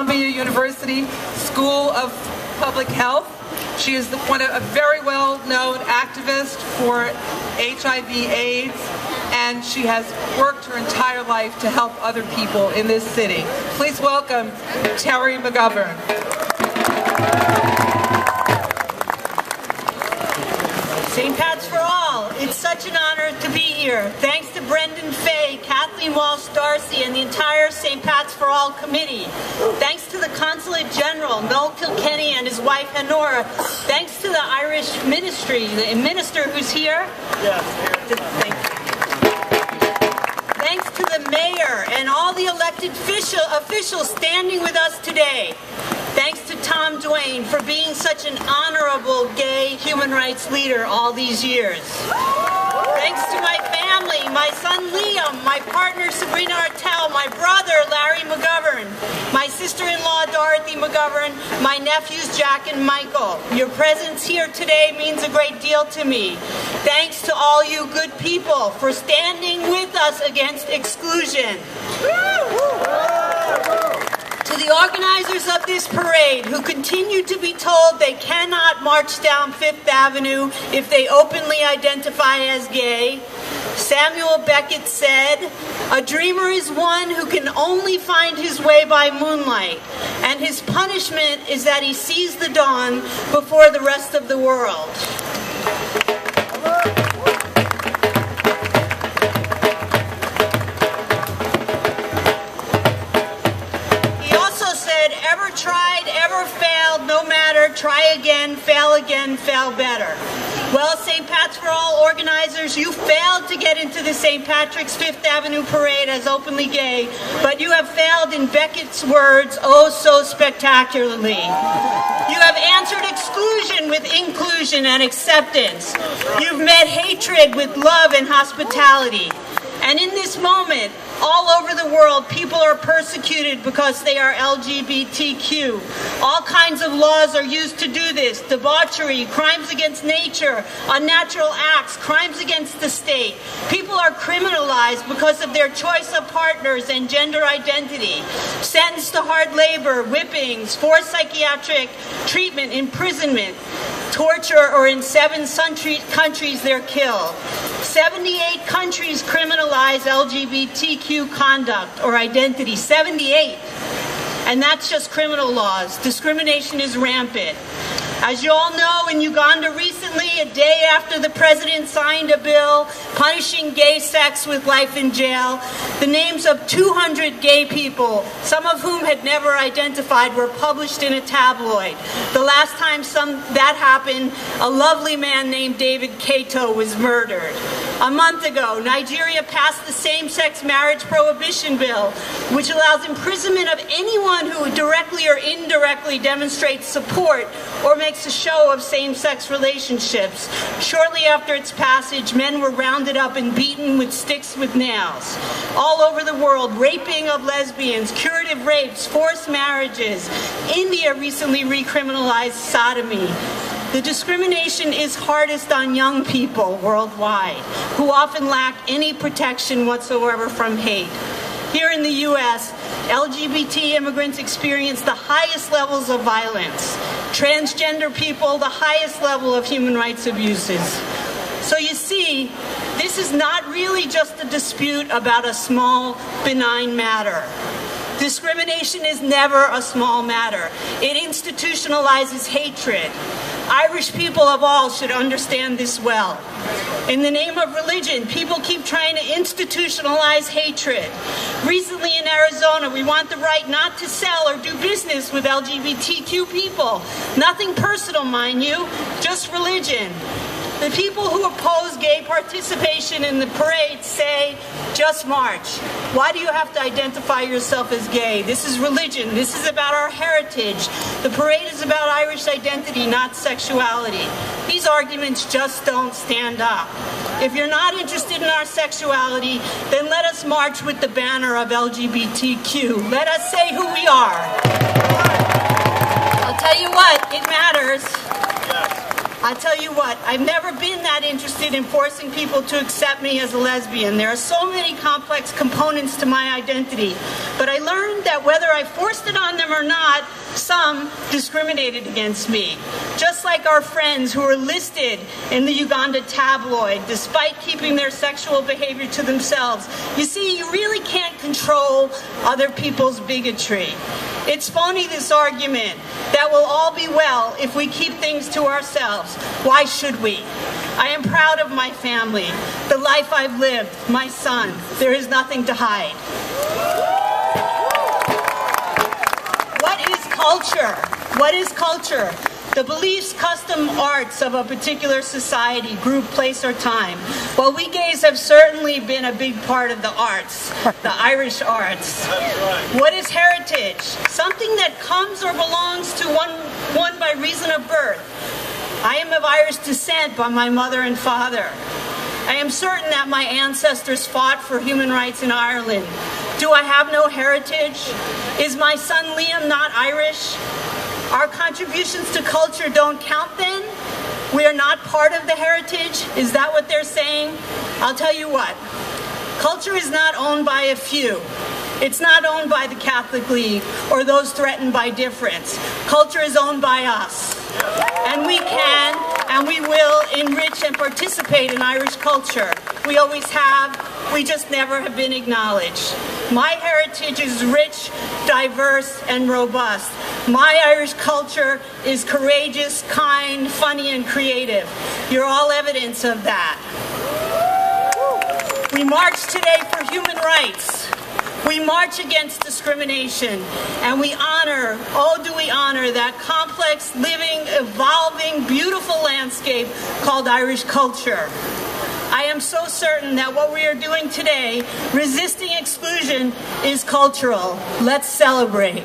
Columbia University School of Public Health. She is one a very well-known activist for HIV/AIDS, and she has worked her entire life to help other people in this city. Please welcome Terri McGovern. St. Pat's for all. It's such an honor to be here. Thanks to Brendan Fay, Kathleen Walsh And the entire St. Pat's for All committee. Thanks to the Consulate General, Noel Kilkenny, and his wife, Honora. Thanks to the Irish Ministry, the minister who's here. Yes. Thanks to the mayor and all the elected official, officials standing with us today. Thanks to Tom Duane for being such an honorable gay human rights leader all these years. Thanks to my family, my son Liam, my partner Sabrina Artell, my brother Larry McGovern, my sister-in-law Dorothy McGovern, my nephews Jack and Michael. Your presence here today means a great deal to me. Thanks to all you good people for standing with us against exclusion. To the organizers of this parade who continue to be told they cannot march down Fifth Avenue if they openly identify as gay, Samuel Beckett said, A dreamer is one who can only find his way by moonlight, and his punishment is that he sees the dawn before the rest of the world. Try again, fail again, fail better. Well, St. Pat's for All organizers, you failed to get into the St. Patrick's Fifth Avenue Parade as openly gay, but you have failed in Beckett's words oh so spectacularly. You have answered exclusion with inclusion and acceptance. You've met hatred with love and hospitality. And in this moment, all over the world, people are persecuted because they are LGBTQ. All kinds of laws are used to do this debauchery, crimes against nature, unnatural acts, crimes against the state. People are criminalized because of their choice of partners and gender identity, sentenced to hard labor, whippings, forced psychiatric treatment, imprisonment torture, or in seven countries they're killed. 78 countries criminalize LGBTQ conduct or identity. 78. And that's just criminal laws. Discrimination is rampant. As you all know, in Uganda recently, a day after the president signed a bill punishing gay sex with life in jail, the names of 200 gay people, some of whom had never identified, were published in a tabloid. The last time some, that happened, a lovely man named David Kato was murdered. A month ago, Nigeria passed the same-sex marriage prohibition bill, which allows imprisonment of anyone who directly or indirectly demonstrates support or makes a show of same-sex relationships. Shortly after its passage, men were rounded up and beaten with sticks with nails. All over the world, raping of lesbians, curative rapes, forced marriages. India recently recriminalized sodomy. The discrimination is hardest on young people worldwide, who often lack any protection whatsoever from hate. Here in the U.S., LGBT immigrants experience the highest levels of violence. Transgender people, the highest level of human rights abuses. So you see, this is not really just a dispute about a small, benign matter. Discrimination is never a small matter. It institutionalizes hatred. Irish people of all should understand this well. In the name of religion, people keep trying to institutionalize hatred. Recently in Arizona, we want the right not to sell or do business with LGBTQ people. Nothing personal, mind you, just religion. The people who oppose gay participation in the parade say, just march. Why do you have to identify yourself as gay? This is religion. This is about our heritage. The parade is about Irish identity, not sexuality. These arguments just don't stand up. If you're not interested in our sexuality, then let us march with the banner of LGBTQ. Let us say who we are. I'll tell you what, it matters. I tell you what, I've never been that interested in forcing people to accept me as a lesbian. There are so many complex components to my identity. But I learned that whether I forced it on them or not, some discriminated against me. Just like our friends who were listed in the Uganda tabloid, despite keeping their sexual behavior to themselves. You see, you really can't control other people's bigotry. It's phony, this argument, that we'll all be well if we keep things to ourselves. Why should we? I am proud of my family, the life I've lived, my son. There is nothing to hide. What is culture? What is culture? The beliefs, custom, arts of a particular society, group, place, or time. Well, we gays have certainly been a big part of the arts, the Irish arts. What is heritage? Something that comes or belongs to one, one by reason of birth. I am of Irish descent by my mother and father. I am certain that my ancestors fought for human rights in Ireland. Do I have no heritage? Is my son Liam not Irish? Our contributions to culture don't count then? We are not part of the heritage? Is that what they're saying? I'll tell you what. Culture is not owned by a few. It's not owned by the Catholic League or those threatened by difference. Culture is owned by us. And we can and we will enrich and participate in Irish culture. We always have, we just never have been acknowledged. My heritage is rich, diverse, and robust. My Irish culture is courageous, kind, funny, and creative. You're all evidence of that. We march today for human rights. We march against discrimination and we honor, oh do we honor, that complex, living, evolving, beautiful landscape called Irish culture. I am so certain that what we are doing today, resisting exclusion, is cultural. Let's celebrate.